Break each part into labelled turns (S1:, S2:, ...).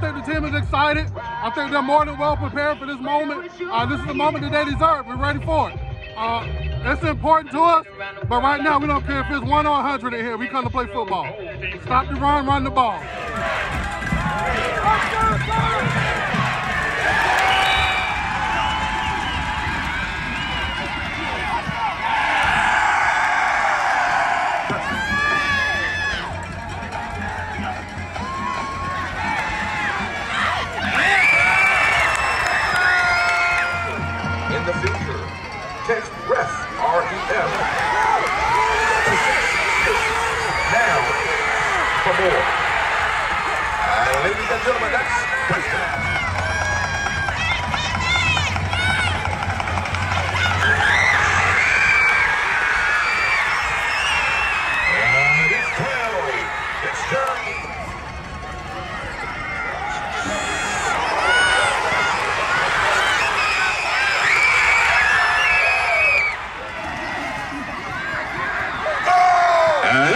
S1: the team is excited. I think they're more than well prepared for this moment. Uh, this is the moment that they deserve. We're ready for it. Uh, it's important to us, but right now we don't care if it's one or hundred in here. We come to play football. Stop the run, run the ball.
S2: In the future, text REF, R-E-F. Now, for more. And ladies and gentlemen, that's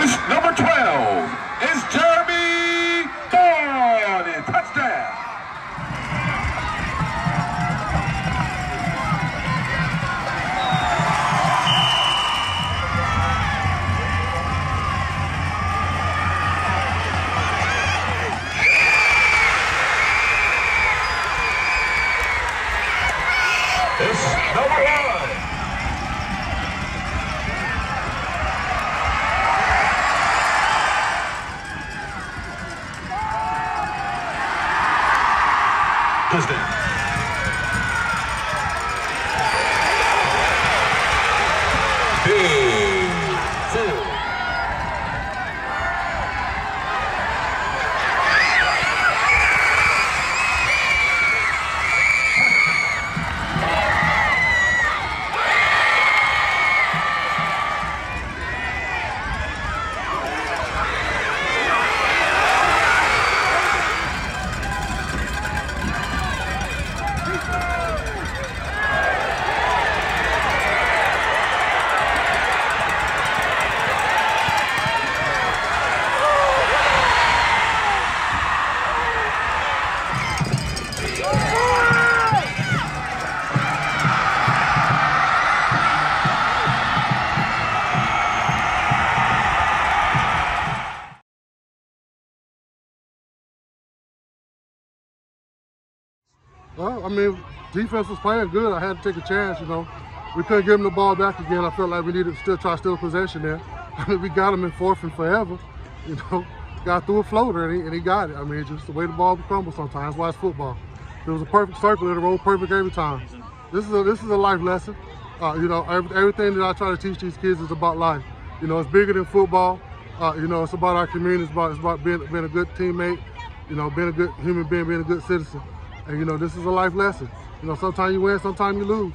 S2: Number 12 Touchdown.
S1: Well, I mean, defense was playing good. I had to take a chance, you know. We couldn't give him the ball back again. I felt like we needed to still try to steal possession there. I mean, we got him in fourth and forever, you know. Got through a floater and he, and he got it. I mean, just the way the ball crumbles sometimes. Why it's football. It was a perfect circle. It rolled perfect every time. This is a, this is a life lesson. Uh, you know, every, everything that I try to teach these kids is about life. You know, it's bigger than football. Uh, you know, it's about our community. It's about, it's about being, being a good teammate, you know, being a good human being, being a good citizen. And, you know, this is a life lesson. You know, sometimes you win, sometimes you lose.